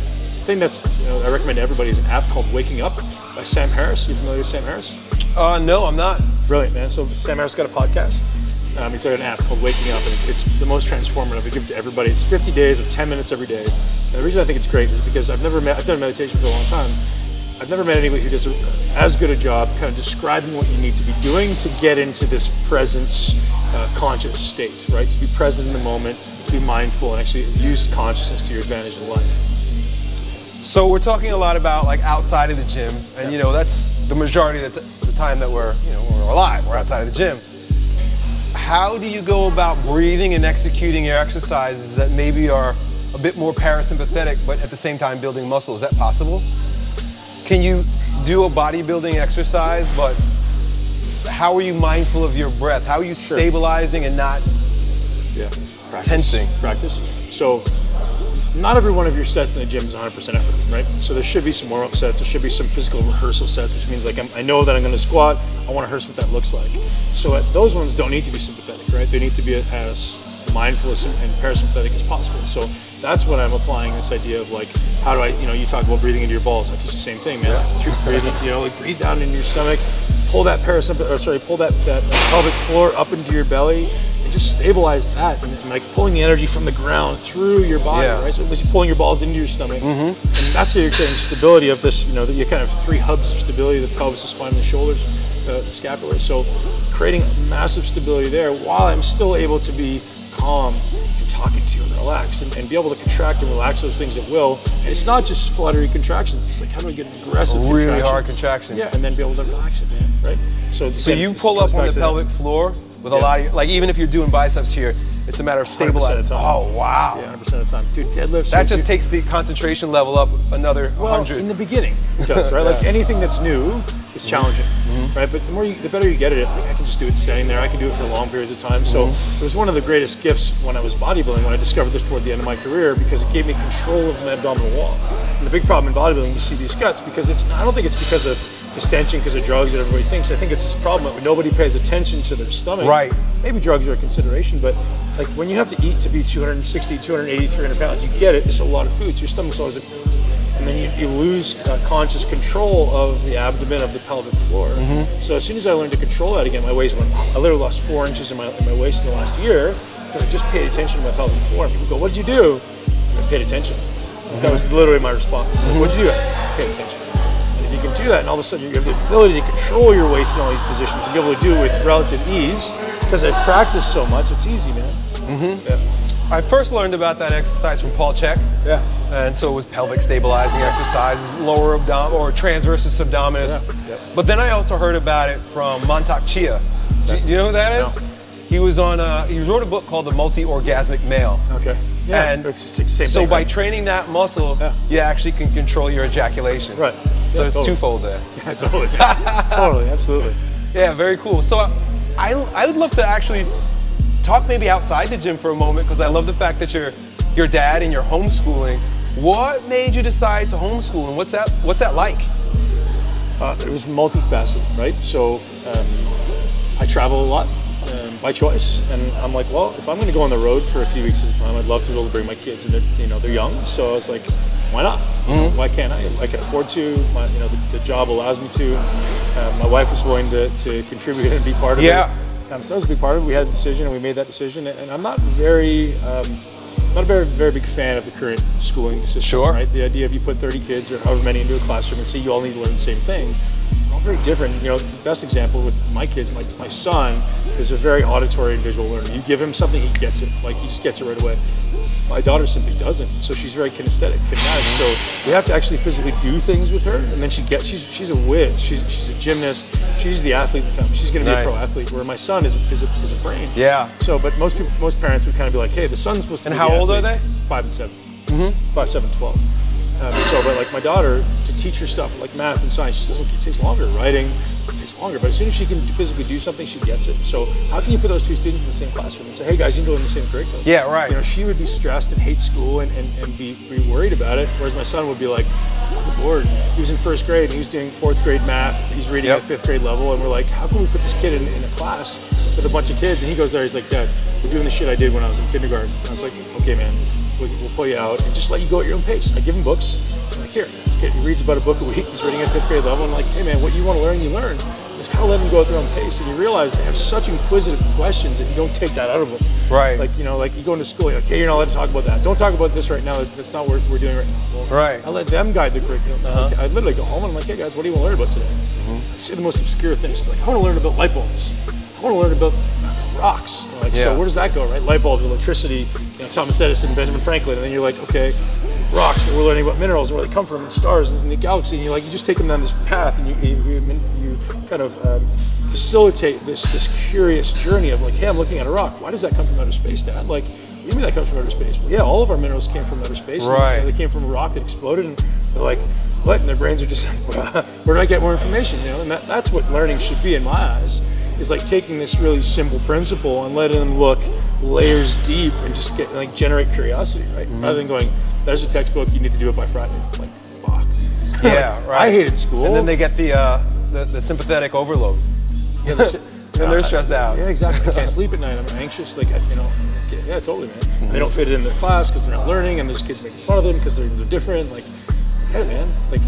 think that's you know, I recommend to everybody is an app called Waking Up by Sam Harris. You familiar with Sam Harris? Uh, no, I'm not. Brilliant, man. So Sam Harris got a podcast. Um, he's got an app called Waking Up, and it's, it's the most transformative. It gives it to everybody. It's 50 days of 10 minutes every day. And the reason I think it's great is because I've never met, I've done meditation for a long time. I've never met anybody who does as good a job kind of describing what you need to be doing to get into this presence, uh, conscious state, right? To be present in the moment, to be mindful, and actually use consciousness to your advantage in life. So we're talking a lot about like outside of the gym, and you know that's the majority of the, the time that we're you know we're alive. We're outside of the gym. How do you go about breathing and executing your exercises that maybe are a bit more parasympathetic, but at the same time building muscle. Is that possible? Can you do a bodybuilding exercise, but how are you mindful of your breath? How are you Sure. stabilizing and not? Yeah. Practice. Tensing. Practice. So, not every one of your sets in the gym is 100% effort, right? So there should be some warm-up sets. There should be some physical rehearsal sets, which means like I'm, I know that I'm going to squat. I want to rehearse what that looks like. So uh, those ones don't need to be sympathetic, right? They need to be as mindful as- and parasympathetic as possible. So that's what I'm applying this idea of like, how do I, you know, you talk about breathing into your balls. I teach the same thing, man. Like, breathing, you know, like breathe down into your stomach, pull that parasympathetic, or sorry, pull that, that pelvic floor up into your belly, just stabilize that, and, and like pulling the energy from the ground through your body, Yeah. right? So it's pulling your balls into your stomach, and that's how you're creating stability of this. You know, that you kind of have three hubs of stability: the pelvis, the spine, and the shoulders, uh, the scapula. So creating massive stability there, while I'm still able to be calm and talking to you and relaxed, and, and be able to contract and relax those things at will. And it's not just fluttery contractions. It's like how do I get an aggressive, Really contraction? hard contraction. Yeah, and then be able to relax it, man. Right. So So again, you pull up on the that. pelvic floor with a lot of like even if you're doing biceps here, it's a matter of 100% of stabilizing. Oh wow. Yeah, 100% of the time. Dude, deadlifts. That just takes the concentration level up another well, 100. in the beginning, it does, right? Like anything that's new is mm-hmm. challenging, mm-hmm. right? But the more you, the better you get at it. Like I can just do it standing there. I can do it for long periods of time. So mm-hmm. it was one of the greatest gifts when I was bodybuilding. When I discovered this toward the end of my career, because it gave me control of my abdominal wall. And the big problem in bodybuilding, you see these cuts because it's. I don't think it's because of distension, because of drugs that everybody thinks. I think it's this problem that nobody pays attention to their stomach. Right. Maybe drugs are a consideration, but like when you have to eat to be 260, 280, 300 pounds, you get it. It's a lot of food. So your stomach's always and then you, you lose uh, conscious control of the abdomen of the pelvic floor. So as soon as I learned to control that again, my waist went. I literally lost four inches in my, in my waist in the last year because I just paid attention to my pelvic floor. And people go, "What did you do?" I paid attention. That was literally my response. Like, What'd you do? I paid attention. You can do that, and all of a sudden you have the ability to control your waist in all these positions and be able to do it with relative ease, because I've practiced so much, it's easy, man. Mm-hmm. Yeah. I first learned about that exercise from Paul Chek. Yeah. And so it was pelvic stabilizing exercises, lower abdominal or transversus abdominis. Yeah, yeah. But then I also heard about it from Mantak Chia. Do, do you know who that is? No. He was on. A, he wrote a book called The Multi-Orgasmic Male. Okay. Yeah. And same so thing. by right? training that muscle, Yeah. you actually can control your ejaculation. Right. So Yeah, it's totally. twofold there. Yeah, totally. totally, absolutely. Yeah, very cool. So I, I would love to actually talk maybe outside the gym for a moment because I love the fact that you're your dad and you're homeschooling. What made you decide to homeschool and what's that what's that like? Uh, it was multifaceted, right? So um, I travel a lot um, by choice, and I'm like, well, if I'm going to go on the road for a few weeks at a time, I'd love to be able to bring my kids, and they're, you know they're young, so I was like, why not? Why can't I? I can afford to. My, you know, the, the job allows me to. Uh, my wife was willing to, to contribute and be part of Yeah. it. Um, so that was a big part of it. We had a decision, and we made that decision. And I'm not very, um, not a very, very big fan of the current schooling system. Sure. Right. The idea of you put 30 kids or however many into a classroom and say you all need to learn the same thing. All very different. You know, the best example with my kids, my, my son is a very auditory and visual learner. You give him something, he gets it. Like he just gets it right away. My daughter simply doesn't. So she's very kinesthetic, kinetic. So we have to actually physically do things with her, and then she gets. She's she's a whiz. She's she's a gymnast. She's the athlete the family. She's going to be Nice. a pro athlete. Where my son is is a, is a brain. Yeah. So, but most people, most parents would kind of be like, "Hey, the son's supposed to." And how old are they? Five and 7 Mm-hmm. Five, seven, twelve. Um, so, but like my daughter, to teach her stuff like math and science, she doesn't. It takes longer. Writing, it takes longer. But as soon as she can physically do something, she gets it. So, how can you put those two students in the same classroom and say, "Hey, guys, you need to in the same curriculum"? Yeah, right. You know, she would be stressed and hate school and, and, and be, be worried about it, whereas my son would be like, "I'm bored." He was in first grade and he was doing fourth grade math. He's reading Yep. at fifth grade level, and we're like, "How can we put this kid in, in a class with a bunch of kids?" And he goes there, he's like, "Dad, we're doing the shit I did when I was in kindergarten." I was like, "Okay, man." We'll, pull you out and just let you go at your own pace. I give him books. I'm like, here, he reads about a book a week. He's reading at fifth grade level. I'm like, hey man, what you want to learn, you learn. Just kind of let them go at their own pace, and you realize they have such inquisitive questions if you don't take that out of them. Right. Like you know, like you go into school, you're like, hey, you're not allowed to talk about that. Don't talk about this right now. That's not what we're doing right now. Well, Right. I let them guide the curriculum. Uh-huh. I literally go home and I'm like, hey guys, what do you want to learn about today? Mm-hmm. I say the most obscure things. Like, I want to learn about light bulbs. I want to learn about rocks. Like, Yeah. so where does that go, right? Light bulbs, electricity, you know, Thomas Edison, Benjamin Franklin, and then you're like, okay, rocks. We're learning about minerals, where they come from, and stars, and the galaxy. And you like, you just take them down this path, and you you, you, you kind of um, facilitate this this curious journey of like, hey, I'm looking at a rock. Why does that come from outer space, Dad? Like, what do you mean that comes from outer space? Well, yeah, all of our minerals came from outer space. and, you know, Right. they came from a rock that exploded, and they're like, what? And their brains are just like, where do I get more information? You know, and that, that's what learning should be in my eyes. Is like taking this really simple principle and letting them look layers deep and just get like generate curiosity, right? Mm-hmm. Rather than going, there's a textbook, you need to do it by Friday. Like, fuck. Yeah, Like, right. I hated school. And then they get the uh, the, the sympathetic overload. Yeah, they're And they're stressed out. Yeah, exactly. I can't sleep at night. I'm anxious. Like, I- you know, yeah, totally, man. And they don't fit it in their class because they're not learning, and there's kids making fun of them because they're, they're different. Like, get it, man. Like,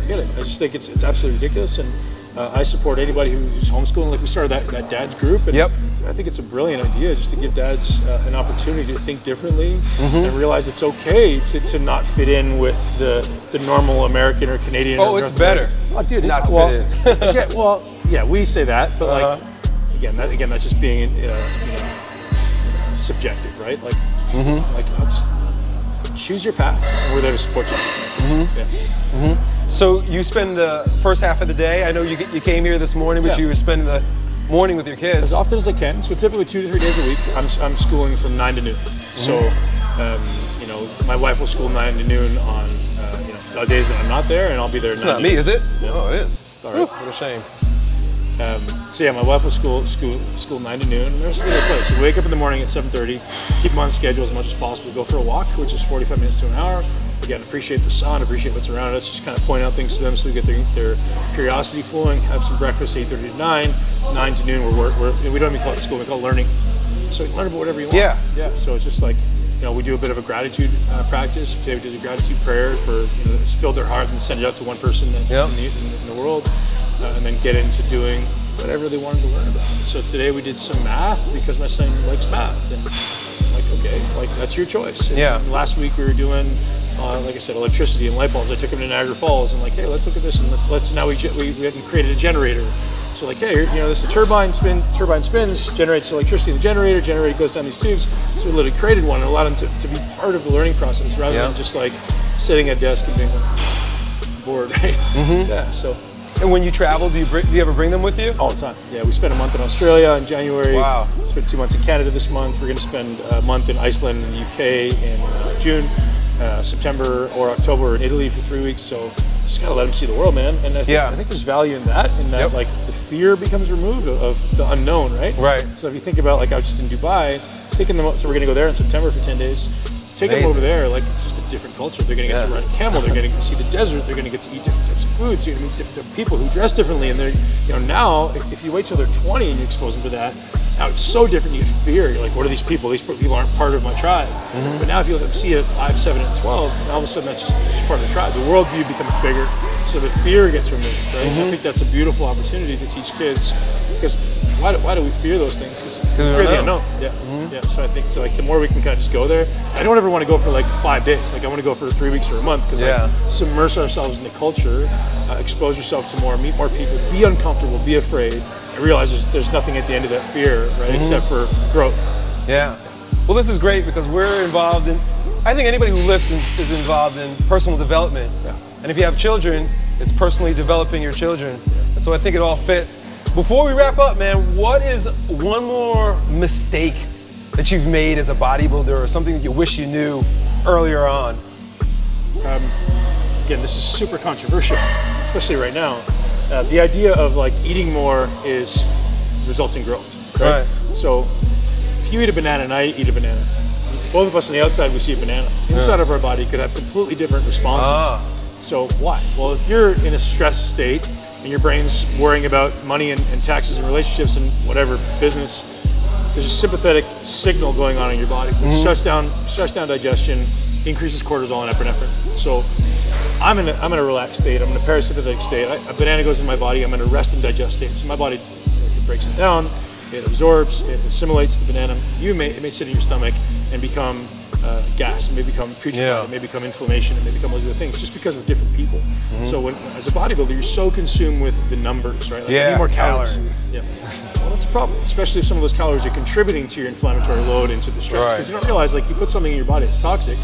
forget it. I just think it's it's absolutely ridiculous, and uh, I support anybody who's homeschooling. Like, we started that, that dad's group, and Yep. I think it's a brilliant idea just to give dads uh, an opportunity to think differently Mm-hmm. and realize it's okay to, to not fit in with the the normal American or Canadian. Oh, or it's North better American- Oh, dude, not to well, fit yeah, well, yeah, we say that, but like Uh-huh. again, that again, that's just being uh, you know subjective, right? Like, like I'll just choose your path, and we're there to support you. Yeah. So you spend the first half of the day. I know you you came here this morning, but Yeah. you were spending the morning with your kids. as often as I can. So typically two to three days a week. I'm, I'm schooling from nine to noon. So, um, you know, my wife will school nine to noon on uh, you know the days that I'm not there, and I'll be there. It's not me, is it? Oh, it is. all right. Whew, what a shame. Um, so yeah, my wife will school school school nine to noon, and the rest of the day So wake up in the morning at 7:30, keep them on schedule as much as possible. Go for a walk, which is 45 minutes to an hour. Again, appreciate the sun, appreciate what's around us. Just kind of point out things to them so we get their, their curiosity flowing. Have some breakfast, 8:30 to 9, 9 to noon. We're, we're, we don't even call it school; we call it learning. So you learn about whatever you want. Yeah. yeah. So it's just like you know, we do a bit of a gratitude uh, practice. Today we did a gratitude prayer for you know, filled their heart and send it out to one person in, Yep. in, the, in the world, uh, and then get into doing whatever they wanted to learn about. So today we did some math because my son likes math, and I'm like okay, like that's your choice. And Yeah. Last week we were doing. Uh, like I said, electricity and light bulbs. I took him to Niagara Falls and like, hey, let's look at this and let's, let's now we, we we created a generator. So like, hey, you know, this is a turbine spin. Turbine spins, generates electricity in the generator. Generator goes down these tubes. So we literally created one and allowed him to, to be part of the learning process rather Yeah. than just like sitting at a desk and being like, bored. Right? Mm-hmm. Yeah. So And when you travel, do you bring, do you ever bring them with you? all the time. Yeah, we spent a month in Australia in January. Wow. Spent two months in Canada this month. We're going to spend a month in Iceland and the UK in uh, June, uh, September or October in Italy for three weeks. So just gotta let them see the world, man. And I think, Yeah. I think there's value in that. In that, Yep. like the fear becomes removed of, of the unknown, right? Right. So if you think about like I was just in Dubai, taking them. So we're going to go there in September for ten days. Taking them over there, like it's just a different culture. They're going to get Yeah. to ride a camel. They're going to see the desert. They're going to get to eat different types of foods. You're going to meet different people who dress differently. And they're, you know, now if, if you wait till they're 20 and you expose them to that, now it's so different. You get fear. You're like, what are these people? These people aren't part of my tribe. Mm-hmm. But now if you let them see it at five, seven, and 12, all of a sudden that's just, just part of the tribe. The worldview becomes bigger, so the fear gets removed. Right? Mm-hmm. I think that's a beautiful opportunity to teach kids because why do, why do we fear those things? Because we fear the unknown. Yeah, yeah. So I think so like the more we can kind of just go there. I don't ever want to go for like five days. Like I want to go for three weeks or a month because Yeah. like submerge ourselves in the culture, uh, expose yourself to more, meet more people, be uncomfortable, be afraid, and realize there's, there's nothing at the end of that fear, right? Except for growth. Yeah. Well, this is great because we're involved in. I think anybody who lifts in, is involved in personal development. Yeah. And if you have children, it's personally developing your children. And so I think it all fits. Before we wrap up, man, what is one more mistake that you've made as a bodybuilder or something that you wish you knew earlier on? again, this is super controversial, especially right now. Uh, the idea of like eating more is results in growth, right? Right. So if you eat a banana and I eat a banana, both of us on the outside we see a banana. Inside of our body could have completely different responses. Ah. So why? Well, if you're in a stress state and your brain's worrying about money and, and taxes and relationships and whatever business, there's a sympathetic signal going on in your body. Mm-hmm. It shuts down, shuts down digestion, increases cortisol and epinephrine. So I'm in a, I'm in a relaxed state. I'm in a parasympathetic state. I, a banana goes in my body. I'm in a rest and digest state. So my body it breaks it down, it absorbs, it assimilates the banana. You may it may sit in your stomach and become uh, gas. It may become putrefied. Yeah. It may become inflammation. It may become those other things. Just because we're different people. Mm-hmm. So when as a bodybuilder, you're so consumed with the numbers, right? Like, I Yeah, need more calories. calories. Yeah. Well, that's a problem, especially if some of those calories are contributing to your inflammatory load into the stress. Right. Because you don't realize, like, you put something in your body that's toxic,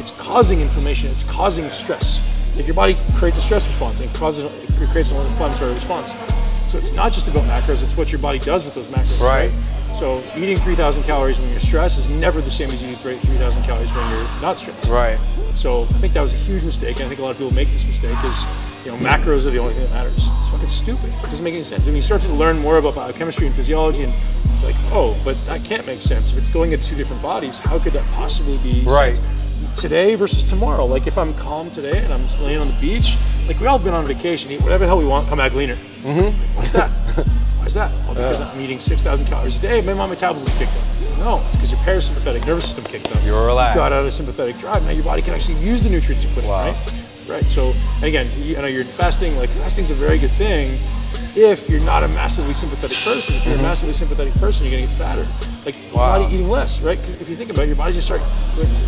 it's causing inflammation, it's causing stress. If your body creates a stress response and causes, it creates an inflammatory response. So it's not just about macros; it's what your body does with those macros. Right. So eating 3,000 calories when you're stressed is never the same as eating 3,000 calories when you're not stressed. Right. So I think that was a huge mistake, and I think a lot of people make this mistake. Is you know macros are the only thing that matters. It's fucking stupid. It doesn't make any sense. And you start to learn more about biochemistry and physiology, and like, oh, but that can't make sense. If it's going into two different bodies, how could that possibly be Right. sense? Today versus tomorrow. Like if I'm calm today and I'm just laying on the beach, like we all been on vacation, eat whatever the hell we want, come back leaner. Mm-hmm. Why's that? Why's that? Well, because I'm eating 6,000 calories a day, maybe my metabolism kicked up. No, it's because your parasympathetic nervous system kicked up. You're relaxed. You got out of sympathetic drive. Now your body can actually use the nutrients you put Wow. in, right? Right. So again, you, I know you're fasting. Like fasting is a very good thing if you're not a massively sympathetic person. If you're a massively sympathetic person, you're gonna get fatter. Like your Mm-hmm. Wow. body eating less, right? if you think about it, your body's just start.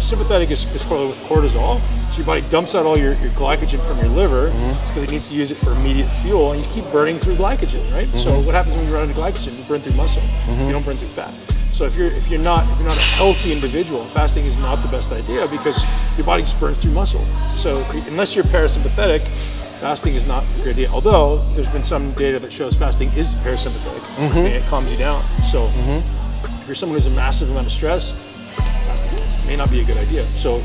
Sympathetic is, is correlated with cortisol, so your body dumps out all your, your glycogen from your liver Mm-hmm. because it needs to use it for immediate fuel, and you keep burning through glycogen, right? Mm-hmm. So what happens when you run out of glycogen? You burn through muscle. You don't burn through fat. So if you're if you're not if you're not a healthy individual, fasting is not the best idea because your body just burns through muscle. So unless you're parasympathetic, fasting is not a great idea. Although there's been some data that shows fasting is parasympathetic and it calms you down. So mm-hmm. if you're someone who's a massive amount of stress, fasting may not be a good idea. So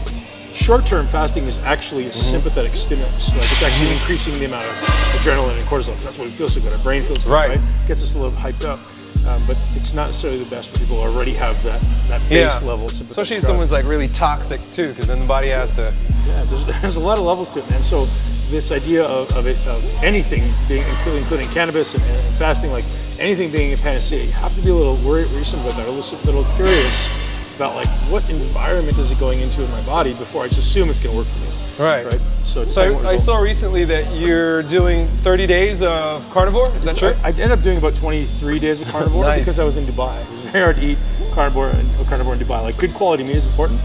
short-term fasting is actually a mm-hmm. sympathetic stimulus. Like it's actually increasing the amount of adrenaline and cortisol. That's why we feel so good. Our brain feels good, Right. right? Gets us a little hyped up. Um, but it's not necessarily the best for people who already have that, that base level. of sympathetic Especially if someone's like really toxic too, because then the body has to. Yeah, there's, there's a lot of levels to it, man. So this idea of, of it of anything being including, including cannabis and, and fasting, like anything being a panacea, you have to be a little worried, worrisome about that, a little, little curious about like what environment is it going into in my body before I just assume it's going to work for me. Right. Right. So it's So I, I saw recently that you're doing 30 days of carnivore. Is that true? I, I ended up doing about 23 days of carnivore Nice. because I was in Dubai. It was very hard to eat carnivore and carnivore in Dubai. Like good quality meat is important.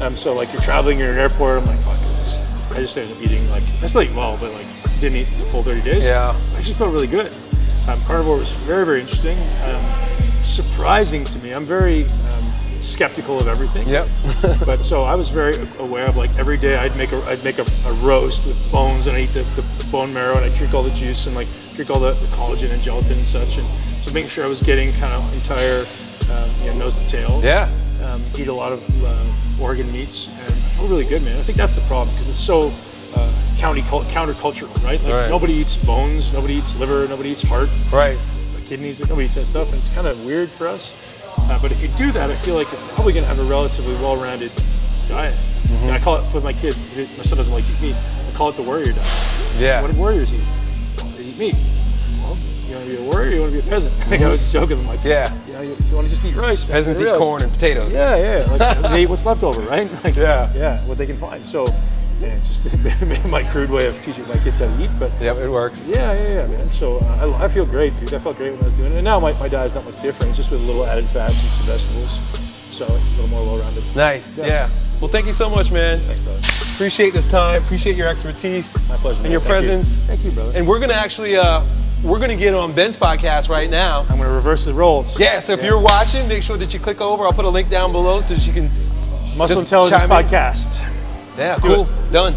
Um, so like you're traveling, you're in an airport. I'm like, fuck. It's just, I just ended up eating like I still ate well, but like didn't eat the full 30 days. Yeah. I actually felt really good. Um, carnivore was very very interesting. Um, surprising to me. I'm very skeptical of everything. Yep. but so I was very aware of like every day I'd make a I'd make a, a roast with bones and I eat the, the bone marrow and I drink all the juice and like drink all the, the collagen and gelatin and such and so making sure I was getting kind of entire you know, nose to tail. Yeah. Um, eat a lot of uh, organ meats and I feel really good, man. I think that's the problem because it's so uh, county countercultural, right? Like Right. nobody eats bones, nobody eats liver, nobody eats heart Right. kidneys, nobody eats that stuff, and it's kind of weird for us. Uh, but if you do that, I feel like you're probably going to have a relatively well-rounded diet. Mm-hmm. And I call it for my kids. My son doesn't like to eat meat. I call it the warrior diet. Yeah. So what do warriors eat? They eat meat. Well, you want to be a warrior? You want to be a peasant? Like I was joking. I'm like, Mm-hmm. Yeah. You know, you, you want to just eat rice? Peasants eat corn and potatoes. Yeah, yeah. Like they eat what's left over, right? Like, Yeah. yeah. What they can find. So, yeah, it's just my crude way of teaching my kids how to eat, but. Yep, it works. Yeah, yeah, yeah, man. So uh, I, I feel great, dude. I felt great when I was doing it. And now my, my diet's not much different. It's just with a little added fats and some vegetables. So a little more well-rounded. Nice. Yeah. Yeah. Well, thank you so much, man. Thanks, brother. Appreciate this time. Appreciate your expertise. My pleasure. And man. your Thank you. presence. Thank you, brother. And we're gonna actually, uh, we're gonna get on Ben's podcast right now. I'm going to reverse the roles. Yeah. So if you're watching, make sure that you click over. I'll put a link down below so that you can. Muscle Intelligence in. Podcast. Yeah. do cool. Done.